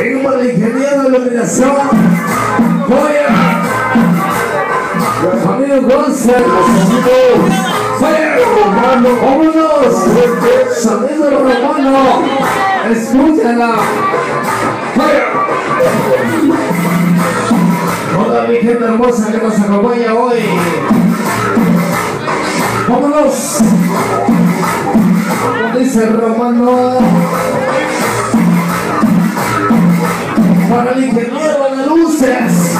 Para el ingeniero de iluminación. Oye. Amigo Gonzalo. Oye, romano, vámonos. Sonido romano. Escúchala. Oye. Toda mi gente hermosa que nos acompaña hoy. Vámonos. Como dice romano. El ingeniero de luces.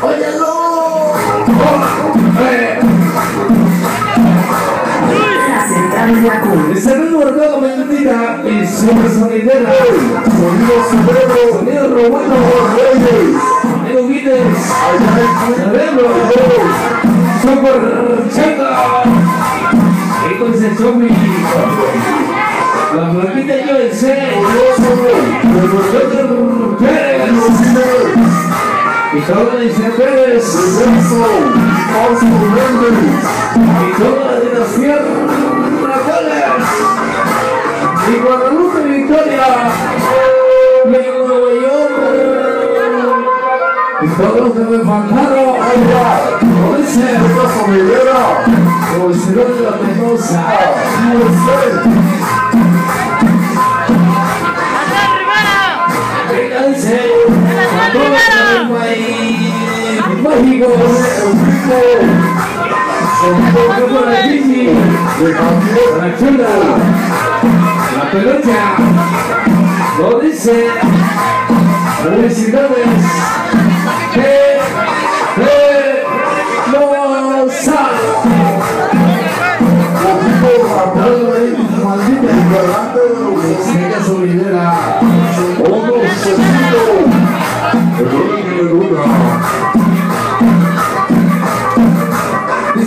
Óyelo. La de la y super sonidera. Sonido cerebro. Sonido romano. Sonido. Super cheta. Y con ese zombie. La flaquita yo el sé. Dice Pérez. Y toda la dinastía Rafael. Y Guadalupe Victoria. Luego Nueva York. Y todos los que me faltaron. Como dice como la pelota. Lo dice. Felicidades.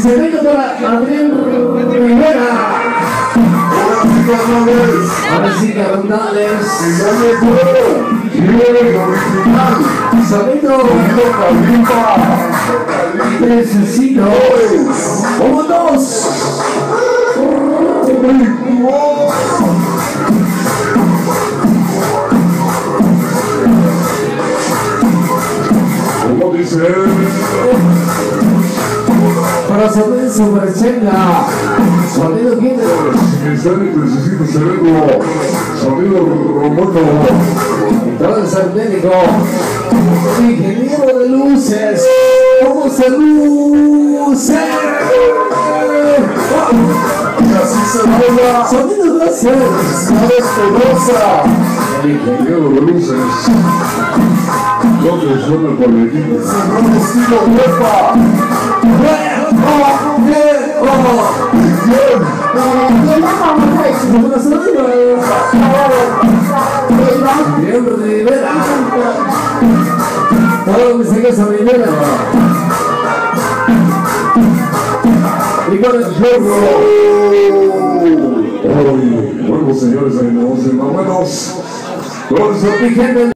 Venga para Adrián Rivera. Carnales. Sabino. Necesito. ¡Vámonos! Como dice Saber sobre Chenga. Sonido romano. Ingeniero de luces. ¿Cómo se luce? así se baila Sonido la desconosa. El ingeniero de luces, donde suena el boletín, estilo huepa, Miembro de Rivera. Todo me sigue esa Rivera. Y con el chorro. Hoy, bueno señores, ahí nos vemos, buenos. Todos Mi gente